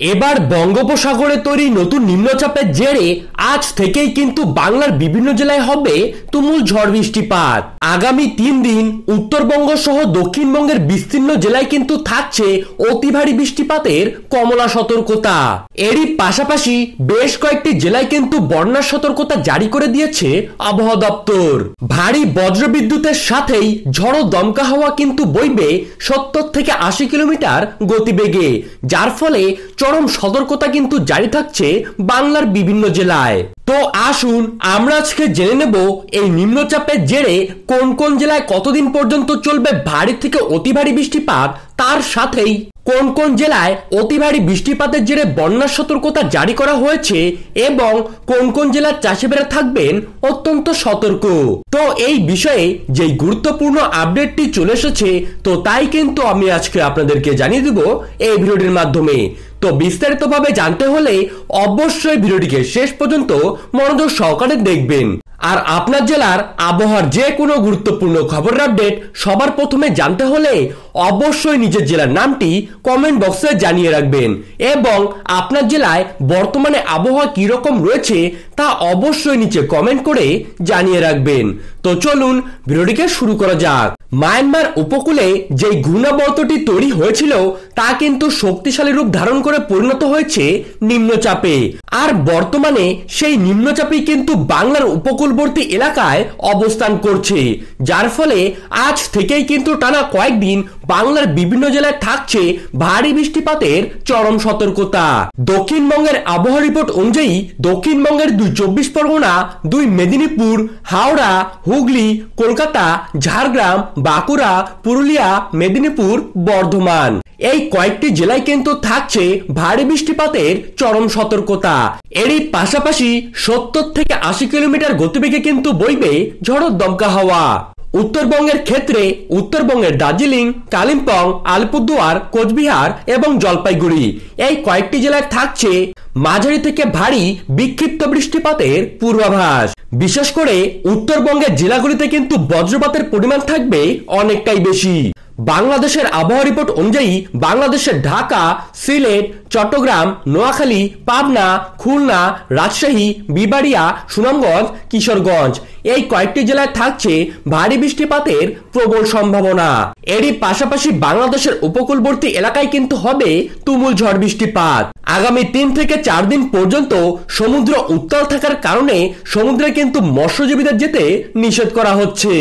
এবার বঙ্গোপসাগরে তৈরি নতুন নিম্নচাপের জেরে আজ থেকেই কিন্তু বাংলার বিভিন্ন জেলায় হবে তুমুল ঝড় বৃষ্টিপাত। আগামী তিন দিন উত্তরবঙ্গ সহ দক্ষিণবঙ্গের বিস্তীর্ণ জেলায় কিন্তু থাকছে অতি ভারী বৃষ্টিপাতের কমলা সতর্কতা। এরই পাশাপাশি বেশ কয়েকটি জেলায় কিন্তু বন্যার সতর্কতা জারি করে দিয়েছে আবহাওয়া দপ্তর। ভারী বজ্রবিদ্যুতের সাথেই ঝড়ো দমকা হাওয়া কিন্তু বইবে সত্তর থেকে আশি কিলোমিটার গতিবেগে, যার ফলে চরম সতর্কতা কিন্তু জারি থাকছে বাংলার বিভিন্ন জেলায়। তো আসুন, আমরা আজকে জেনে নেব এই নিম্নচাপের জেরে কোন কোন জেলায় কতদিন পর্যন্ত চলবে ভারী থেকে অতি ভারী বৃষ্টিপাত, তার সাথেই কোন কোন জেলায় অতি ভারী বৃষ্টিপাতের জেরে বন্যার সতর্কতা জারি করা হয়েছে এবং কোন কোন জেলার চাষিবেরা থাকবেন অত্যন্ত সতর্ক। তো এই বিষয়ে যেই গুরুত্বপূর্ণ আপডেটটি চলে এসেছে, তো তাই কিন্তু আমি আজকে আপনাদেরকে জানিয়ে দেব এই ভিডিওটির মাধ্যমে। তো বিস্তারিতভাবে জানতে হলে অবশ্যই ভিডিওটিকে শেষ পর্যন্ত মনোযোগ সহকারে দেখবেন। আর আপনার জেলার আবহাওয়ার যে কোনো গুরুত্বপূর্ণ খবর আপডেট সবার প্রথমে জানতে হলে অবশ্যই নিজের জেলার নামটি কমেন্ট বক্সে জানিয়ে রাখবেন। এবং আপনার জেলায় বর্তমানে আবহাওয়া কীরকম রয়েছে তা অবশ্যই নিচে কমেন্ট করে জানিয়ে রাখবেন। তো চলুন, ভিডিওটিকে শুরু করা যাক। মায়ানমার উপকূলে যে ঘূর্ণাবর্তটি তৈরি হয়েছিল, তা কিন্তু শক্তিশালী রূপ ধারণ করে পরিণত হয়েছে নিম্নচাপে। আর বর্তমানে সেই নিম্নচাপই কিন্তু বাংলার উপকূলবর্তী এলাকায় অবস্থান করছে, যার ফলে আজ থেকেই কিন্তু টানা কয়েকদিন বাংলার বিভিন্ন জেলায় থাকছে ভারী বৃষ্টিপাতের চরম সতর্কতা। দক্ষিণবঙ্গের আবহাওয়া রিপোর্ট অনুযায়ী দক্ষিণবঙ্গের দুই চব্বিশ পরগনা, দুই মেদিনীপুর, হাওড়া, হুগলি, কলকাতা, ঝাড়গ্রাম বাঁকুড়া, পুরুলিয়া, মেদিনীপুর বর্ধমান। এই কয়েকটি জেলায় কিন্তু থাকছে ভারী বৃষ্টিপাতের চরম সতর্কতা। এরই পাশাপাশি সত্তর থেকে আশি কিলোমিটার গতিবেগে কিন্তু বইবে ঝড় দমকা হাওয়া উত্তরবঙ্গের ক্ষেত্রে উত্তরবঙ্গের দার্জিলিং, কালিম্পং, আলিপুরদুয়ার, কোচবিহার এবং জলপাইগুড়ি। এই কয়েকটি জেলায় থাকছে মাঝারি থেকে ভারী বিক্ষিপ্ত বৃষ্টিপাতের পূর্বাভাস। বিশেষ করে উত্তরবঙ্গের জেলাগুলিতে কিন্তু বজ্রপাতের পরিমাণ থাকবে অনেকটাই বেশি। বাংলাদেশের আবহাওয়া রিপোর্ট অনুযায়ী বাংলাদেশের ঢাকা, সিলেট, চট্টগ্রাম, নোয়াখালী, পাবনা, খুলনা, রাজশাহী, বিবাড়িয়া, সুনামগঞ্জ, কিশোরগঞ্জ এই কয়েকটি জেলায় থাকছে ভারী বৃষ্টিপাতের প্রবল সম্ভাবনা। এরই পাশাপাশি বাংলাদেশের উপকূলবর্তী এলাকায় কিন্তু হবে তুমুল ঝড় বৃষ্টিপাত। আগামী তিন থেকে চার দিন পর্যন্ত সমুদ্র উত্তাল থাকার কারণে সমুদ্রে কিন্তু মৎস্যজীবীদের যেতে নিষেধ করা হচ্ছে।